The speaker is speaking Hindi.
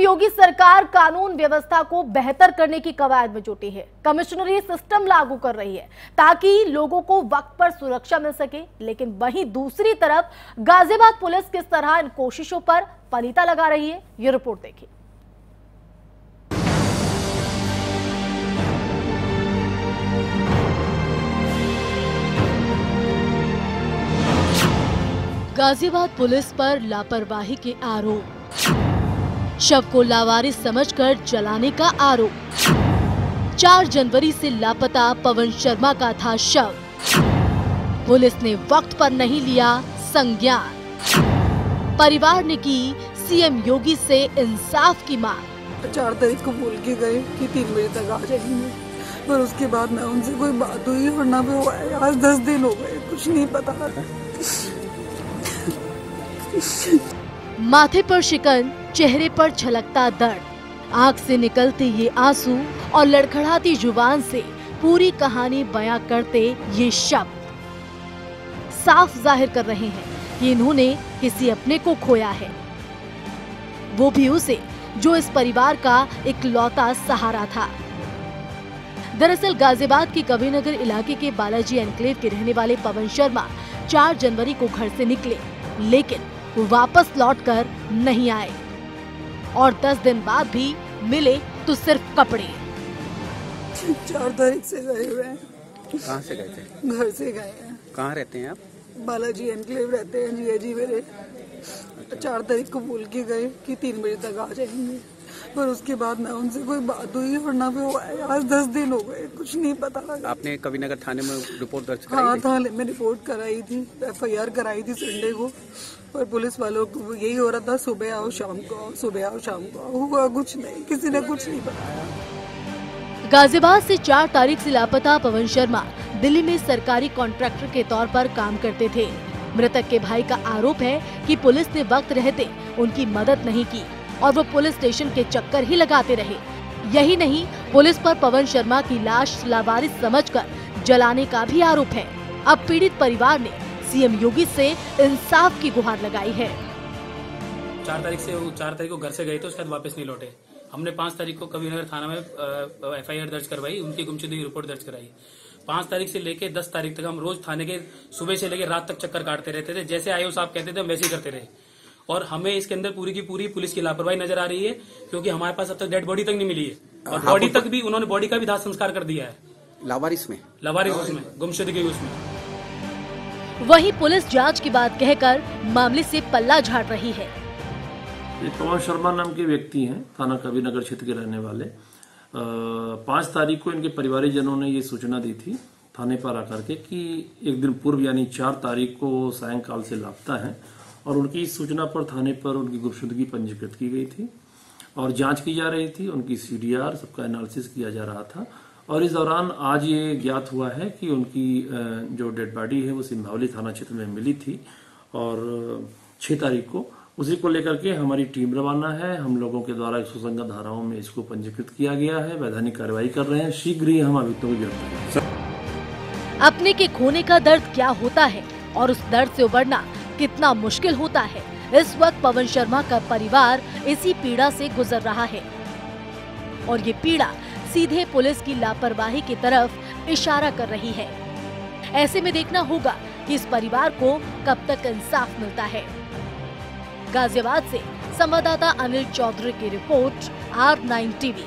योगी सरकार कानून व्यवस्था को बेहतर करने की कवायद में जुटी है। कमिश्नरी सिस्टम लागू कर रही है ताकि लोगों को वक्त पर सुरक्षा मिल सके, लेकिन वहीं दूसरी तरफ़ गाजियाबाद पुलिस किस तरह इन कोशिशों पर पलीता लगा रही है, ये रिपोर्ट देखिए गाजियाबाद पुलिस पर लापरवाही के आरोप। शव को लावारिस समझकर जलाने का आरोप। 4 जनवरी से लापता पवन शर्मा का था शव। पुलिस ने वक्त पर नहीं लिया संज्ञान। परिवार ने की सीएम योगी से इंसाफ की मांग। चार तारीख को बोल के गए कि तीन बजे तक आ जाएँगे। पर उसके बाद ना उनसे कोई बात हुई और ना वो आए। आज दस दिन हो गए कुछ नहीं पता। माथे पर शिकन चेहरे पर छलकता दर्द। आँख से निकलते ये आँसू और लड़खड़ाती ज़ुबान से पूरी कहानी बयां करते ये शब्द। साफ़ ज़ाहिर कर रहे हैं कि इन्होंने किसी अपने को खोया है। वो भी उसे, जो इस परिवार का इकलौता सहारा था। दरअसल गाजियाबाद के कबीरनगर इलाके के बालाजी एनक्लेव के रहने वाले पवन शर्मा 4 जनवरी को घर से निकले, लेकिन वापस लौटकर नहीं आए। और 10 दिन बाद भी मिले तो सिर्फ़ कपड़े। चार तारीख से गए हुए हैं। कहाँ से गए थे? घर से गए हैं। कहाँ रहते हैं आप? बालाजी एनक्लेव रहते हैं जिया जी मेरे चार तारीख को बोल के गए कि तीन बजे तक आ जाएँगे। पर उसके बाद ना उनसे कोई बात हुई और ना वो आए। आज दस दिन हो गए कुछ नहीं पता लगा। आपने कविनगर थाने में रिपोर्ट दर्ज हाँ कराई थी? थाने में रिपोर्ट कराई थी एफ़ आई आर कराई थी संडे को। पर पुलिस वालों को यही हो रहा था, सुबह आओ, शाम को सुबह आओ, शाम को हुआ कुछ नहीं, किसी ने कुछ नहीं बताया गाजियाबाद से चार तारीख से लापता पवन शर्मा दिल्ली में सरकारी कॉन्ट्रैक्टर के तौर पर काम करते थे। मृतक के भाई का आरोप है कि पुलिस ने वक्त रहते उनकी मदद नहीं की और वो पुलिस स्टेशन के चक्कर ही लगाते रहे। यही नहीं, पुलिस पर पवन शर्मा की लाश लावारिस समझकर जलाने का भी आरोप है। अब पीड़ित परिवार ने सीएम योगी से इंसाफ की गुहार लगाई है। चार तारीख से वो चार तारीख को घर से गए थे उसके बाद वापस नहीं लौटे। हमने पाँच तारीख को कबीरनगर थाना में एफ़ आई आर दर्ज करवाई उनकी गुमशुदगी रिपोर्ट दर्ज कराई। पाँच तारीख से लेके दस तारीख तक हम रोज थाने के सुबह से लेके रात तक चक्कर काटते रहते थे जैसे आयो साहब कहते थे हम वैसे ही करते रहे। और हमें इसके अंदर पूरी की पूरी पुलिस की लापरवाही नज़र आ रही है क्योंकि हमारे पास अब तक डेड बॉडी तक नहीं मिली है। और हाँ, बॉडी तक भी उन्होंने बॉडी का भी दाह संस्कार कर दिया है। लावारिस में? लवारी उसमें गुमशुदगी उसमें। वहीं पुलिस जाँच की बात कहकर मामले से पल्ला झाड़ रही है। ये पवन शर्मा नाम के व्यक्ति हैं, थाना कबीरनगर क्षेत्र के रहने वाले। पाँच तारीख को इनके परिवारिक जनों ने ये सूचना दी थी थाने पर आकर के कि एक दिन पूर्व यानी चार तारीख को सायंकाल से लापता है और उनकी इस सूचना पर थाने पर उनकी गुमशुदगी पंजीकृत की गई थी और जाँच की जा रही थी। उनकी सीडीआर, सबका एनालिसिस किया जा रहा था और इस दौरान आज ये ज्ञात हुआ है कि उनकी जो डेड बॉडी है, वो सिंभावली थाना क्षेत्र में मिली थी। और छह तारीख को उसी को लेकर के हमारी टीम रवाना है। हम लोगों के द्वारा सुसंगत धाराओं में इसको पंजीकृत किया गया है। वैधानिक कार्रवाई कर रहे हैं। शीघ्र ही हम अभियुक्तों को गिरफ़्तार। अपने के खोने का दर्द क्या होता है और उस दर्द से उबरना कितना मुश्किल होता है? इस वक्त पवन शर्मा का परिवार इसी पीड़ा से गुजर रहा है। और ये पीड़ा सीधे पुलिस की लापरवाही की तरफ़ इशारा कर रही है। ऐसे में देखना होगा कि इस परिवार को कब तक इंसाफ मिलता है। गाजियाबाद से संवाददाता अनिल चौधरी की रिपोर्ट, आर नाइन टीवी।